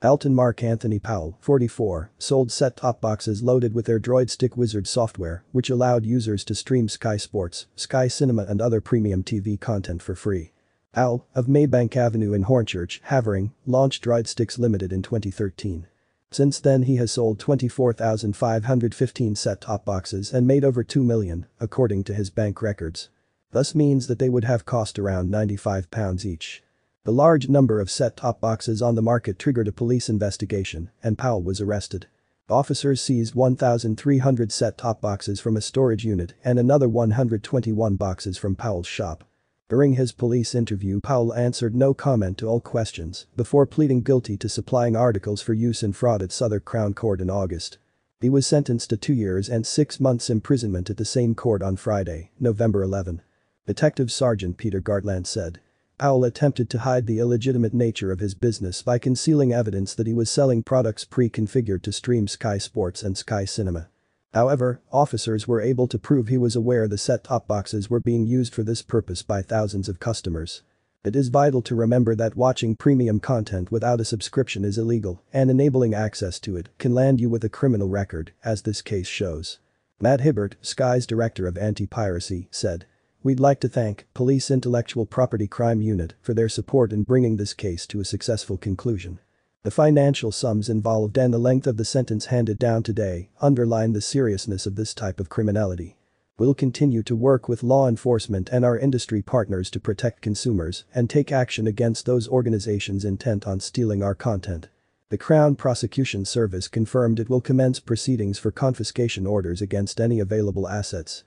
Halton Mark Anthony Powell, 44, sold set-top boxes loaded with their Droidstick Wizard software, which allowed users to stream Sky Sports, Sky Cinema and other premium TV content for free. Al, of Maybank Avenue in Hornchurch, Havering, launched Droidsticks Limited in 2013. Since then he has sold 24,515 set-top boxes and made over 2 million, according to his bank records. Thus means that they would have cost around £95 each. The large number of set-top boxes on the market triggered a police investigation, and Powell was arrested. Officers seized 1,300 set-top boxes from a storage unit and another 121 boxes from Powell's shop. During his police interview Powell answered no comment to all questions before pleading guilty to supplying articles for use in fraud at Southwark Crown Court in August. He was sentenced to two years and six months imprisonment at the same court on Friday, November 11. Detective Sergeant Peter Gartland said. Powell attempted to hide the illegitimate nature of his business by concealing evidence that he was selling products pre-configured to stream Sky Sports and Sky Cinema. However, officers were able to prove he was aware the set-top boxes were being used for this purpose by thousands of customers. It is vital to remember that watching premium content without a subscription is illegal, and enabling access to it can land you with a criminal record, as this case shows. Matt Hibbert, Sky's director of anti-piracy, said. We'd like to thank Police Intellectual Property Crime Unit for their support in bringing this case to a successful conclusion. The financial sums involved and the length of the sentence handed down today underline the seriousness of this type of criminality. We'll continue to work with law enforcement and our industry partners to protect consumers and take action against those organizations intent on stealing our content. The Crown Prosecution Service confirmed it will commence proceedings for confiscation orders against any available assets.